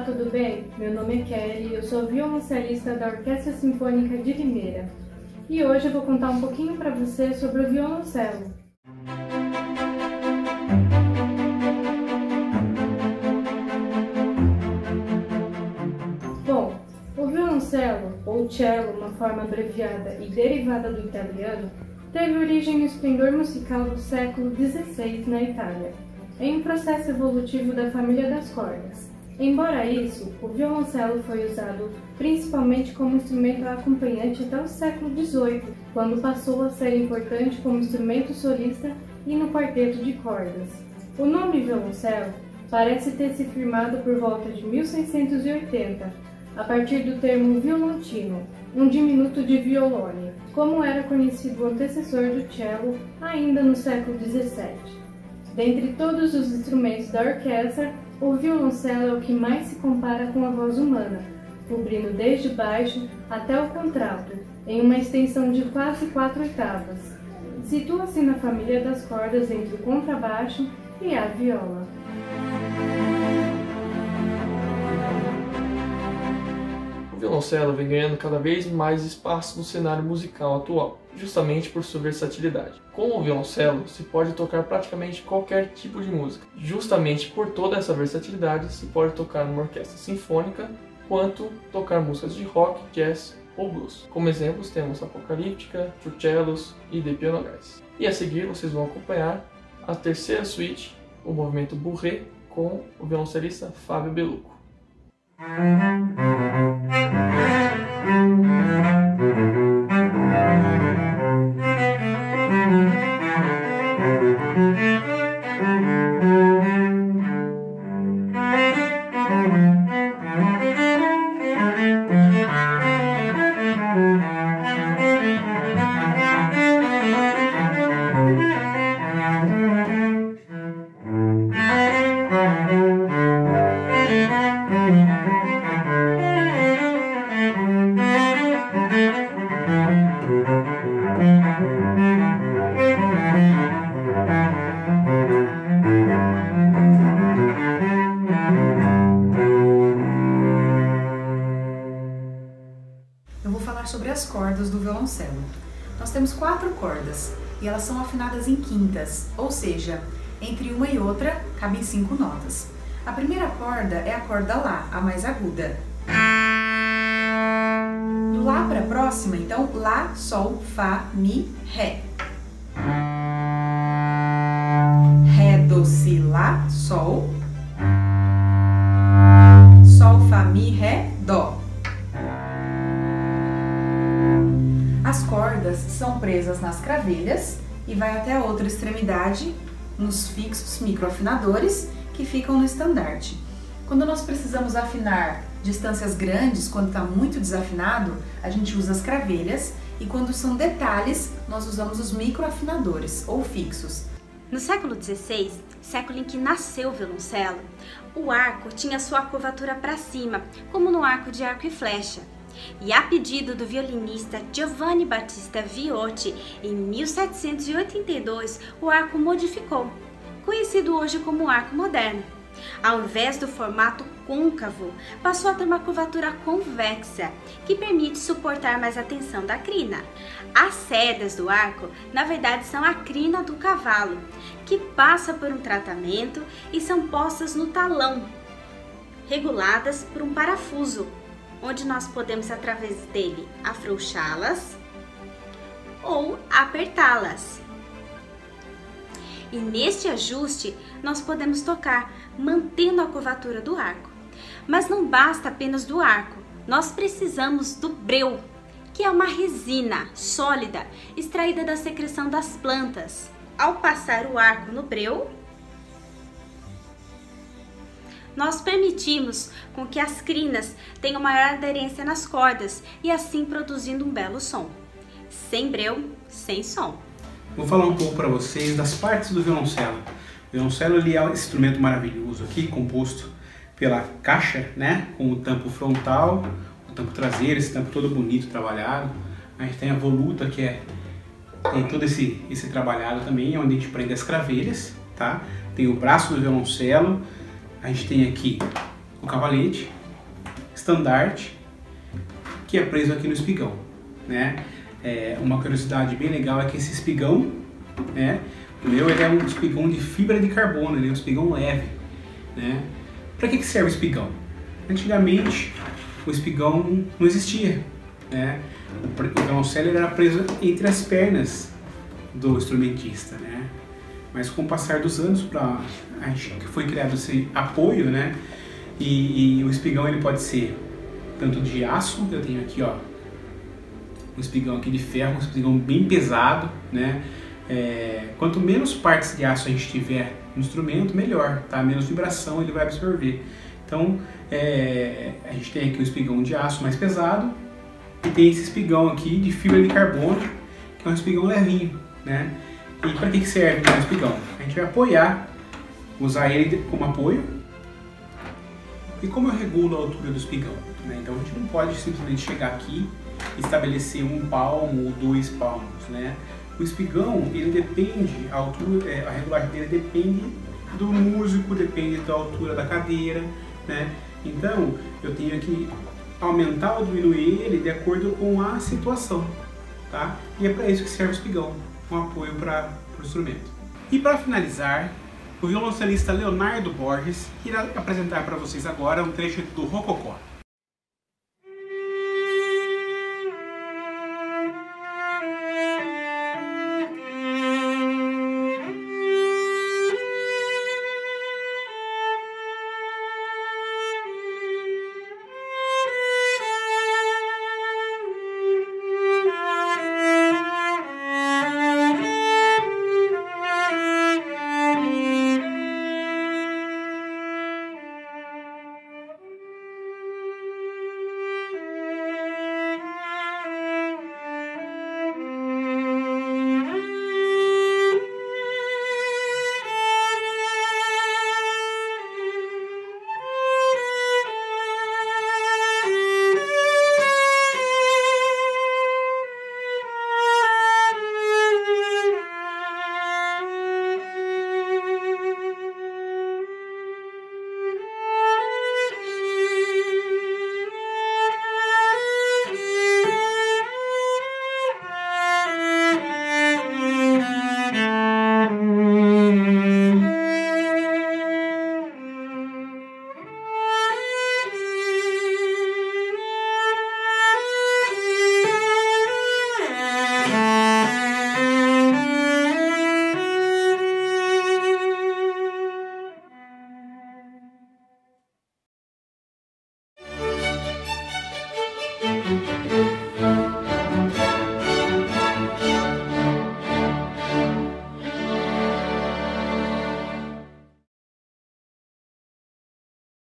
Olá, tudo bem? Meu nome é Kelly, eu sou violoncelista da Orquestra Sinfônica de Limeira. E hoje eu vou contar um pouquinho para você sobre o violoncelo. Bom, o violoncelo, ou cello, uma forma abreviada e derivada do italiano, teve origem no esplendor musical do século XVI na Itália, em um processo evolutivo da família das cordas. Embora isso, o violoncelo foi usado principalmente como instrumento acompanhante até o século XVIII, quando passou a ser importante como instrumento solista e no quarteto de cordas. O nome violoncelo parece ter se firmado por volta de 1680, a partir do termo violoncino, um diminuto de violone, como era conhecido o antecessor do cello ainda no século XVII. Dentre todos os instrumentos da orquestra, o violoncelo é o que mais se compara com a voz humana, cobrindo desde baixo até o contralto, em uma extensão de quase quatro oitavas. Situa-se na família das cordas entre o contrabaixo e a viola. Violoncelo vem ganhando cada vez mais espaço no cenário musical atual justamente por sua versatilidade. Com o violoncelo, se pode tocar praticamente qualquer tipo de música. Justamente por toda essa versatilidade, se pode tocar numa orquestra sinfônica, quanto tocar músicas de rock, jazz ou blues. Como exemplos temos Apocalíptica, Chucellos e The Piano Guys. E a seguir vocês vão acompanhar a terceira suíte, o movimento Bourré, com o violoncelista Fábio Beluco. Violoncelo. Nós temos quatro cordas e elas são afinadas em quintas, ou seja, entre uma e outra cabem cinco notas. A primeira corda é a corda Lá, a mais aguda. Do Lá para a próxima, então, Lá, Sol, Fá, Mi, Ré. Ré, Do, Si, Lá, Sol. Sol, Fá, Mi, Ré, Dó. Cordas são presas nas cravelhas e vai até a outra extremidade nos fixos microafinadores que ficam no estandarte. Quando nós precisamos afinar distâncias grandes, quando está muito desafinado, a gente usa as cravelhas e quando são detalhes, nós usamos os microafinadores ou fixos. No século XVI, século em que nasceu o violoncelo, o arco tinha sua curvatura para cima, como no arco de arco e flecha. E a pedido do violinista Giovanni Battista Viotti, em 1782, o arco modificou, conhecido hoje como arco moderno. Ao invés do formato côncavo, passou a ter uma curvatura convexa, que permite suportar mais a tensão da crina. As sedas do arco, na verdade, são a crina do cavalo, que passa por um tratamento e são postas no talão, reguladas por um parafuso onde nós podemos, através dele, afrouxá-las ou apertá-las. E neste ajuste, nós podemos tocar mantendo a curvatura do arco. Mas não basta apenas do arco, nós precisamos do breu, que é uma resina sólida extraída da secreção das plantas. Ao passar o arco no breu, nós permitimos com que as crinas tenham maior aderência nas cordas e assim produzindo um belo som. Sem breu, sem som. Vou falar um pouco para vocês das partes do violoncelo. O violoncelo é um instrumento maravilhoso aqui, composto pela caixa, né, com o tampo frontal, o tampo traseiro, esse tampo todo bonito, trabalhado. A gente tem a voluta que é tem todo esse, esse trabalhado também, onde a gente prende as cravelhas, tá? Tem o braço do violoncelo, a gente tem aqui o cavalete, estandarte, que é preso aqui no espigão, né? É, uma curiosidade bem legal é que esse espigão, né? O meu é um espigão de fibra de carbono, ele é um espigão leve, né? Para que, que serve o espigão? Antigamente o espigão não existia, né? O violoncelo era preso entre as pernas do instrumentista, né? Mas com o passar dos anos, para que foi criado esse apoio, né? E, e, o espigão ele pode ser tanto de aço, eu tenho aqui, ó, um espigão aqui de ferro, um espigão bem pesado, né? É, quanto menos partes de aço a gente tiver no instrumento, melhor, tá? Menos vibração ele vai absorver. Então, é, a gente tem aqui um espigão de aço mais pesado e tem esse espigão aqui de fibra de carbono, que é um espigão levinho, né? E para que serve o espigão? A gente vai apoiar, usar ele como apoio. E como eu regulo a altura do espigão? Né? Então a gente não pode simplesmente chegar aqui e estabelecer um palmo ou dois palmos, né? O espigão, ele depende, a altura, é, a regulagem dele depende do músico, depende da altura da cadeira, né? Então, eu tenho que aumentar ou diminuir ele de acordo com a situação, tá? E é para isso que serve o espigão com apoio para o instrumento. E para finalizar, o violoncelista Leonardo Borges irá apresentar para vocês agora um trecho do Rococó.